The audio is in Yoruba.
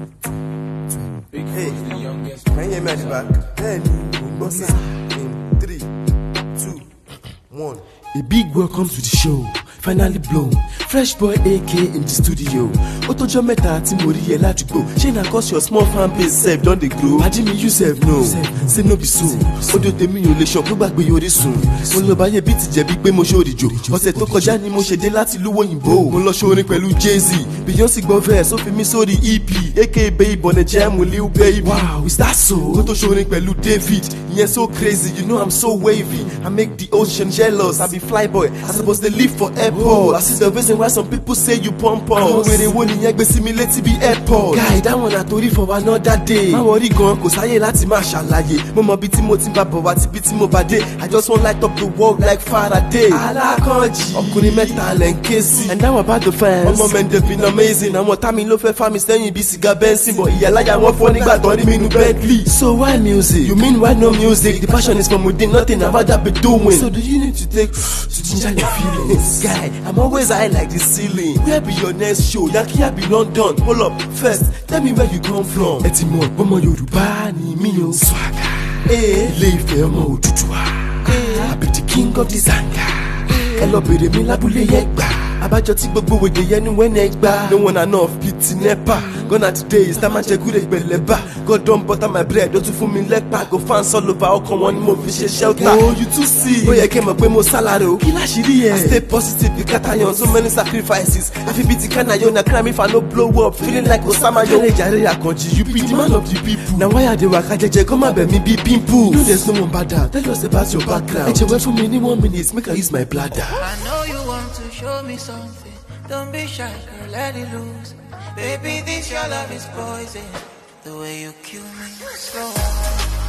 hey, the Can you imagine back? Then, in three, two, one. A big welcome to the show. finally blown, fresh boy ak in the studio ó tọ́jọ́ mẹ́ta tí mo rí yẹ ládùúgbò ṣé na cause your small fan base sef don dey grow adimi you sef know say no be so odo tèmi ò lè ṣàn kó gbàgbé Orísun mo lọ báyé bí ti jẹ̀bi pé mo ṣòrì jò ọ̀sẹ̀ tó kọjá ni mo ṣe dé láti ìlú òyìnbó mo lọ ṣorin pẹ̀lú Jay-Z Beyonce gbọ́ verse ó fi mí sórí EP AK baby bọ̀nẹ̀ jẹ́mu lil baby wow is that so ó tó ṣorin pẹ̀lú David ìyẹn so crazy you know I'm so wavy I make the ocean jealous I be fly boy I suppose dey live forever airport. I see the reason why some people say you pump us. Àwọn wèrè wo nìyẹn gbé sí mi létí bí airport. Guy dáwọn náà torí for another day. Má wọrí gan kò sáyè láti máa ṣàlàyé. Mo mọ bí tí mo ti bá bọ̀ wá ti bí tí mo bá dé. I just wan light up the world like Faraday. Alákànjì. Ọkùnrin mẹ́ta lẹ̀ ń ké sí. And now about the fans. Ọmọ mi dey been amazing. Àwọn ọ̀tá mi ló fẹ́ fá mi sẹ́yìn bí sìgá bẹ́ńsì. Bọ̀ ìyàláyà wọn fọ́ nígbà tán rí mi nu Bentley. So why music? You mean why no music? The passion is from within, nothing about that be doing. So do you need to take to ginger your feelings? Guy, guy i'm always high like the ceiling where be your next show yakiya be london hold up first tell me where you come from. ẹ ti mọ ọmọ yorùbá ni mí o. swaga eh. ilé ìfẹ́ ọmọ òdúdúwa àbí eh. the king of the eh. zanga ẹ lọ bèrè mi lábúlé yẹn gbà abájọ tí gbogbo wèdè yẹn ní wẹ́nẹ̀ gbá. no one and off bíi ti nepa gonna today is tamá jẹ gúrè gbẹlẹba god don butter my bread ó tún fún mi lẹ́pà go fans all over ọkàn wọn ni mo fi ṣe shelter. o oh, you too see. ó oh, yẹ oh. kí n mọ̀ pé mo sálárò. kí láṣìírí yẹn. i stay positive bí katayan so many sacrifices àfi bíi ti kanayo na crime if i no blow up feeling like osama yo. jàre jàre àkànjì you be the man of the people. na why i dey waka jẹjẹ come abẹ mi bíi pimple. no there's no one bad out tell us about your background. ẹ jẹ́ wẹ́ fún mi ní one minute make i use my bladder. i know you Show me something. Don't be shy, girl, let it loose. Baby, this your love is poison. The way you kill me, slow.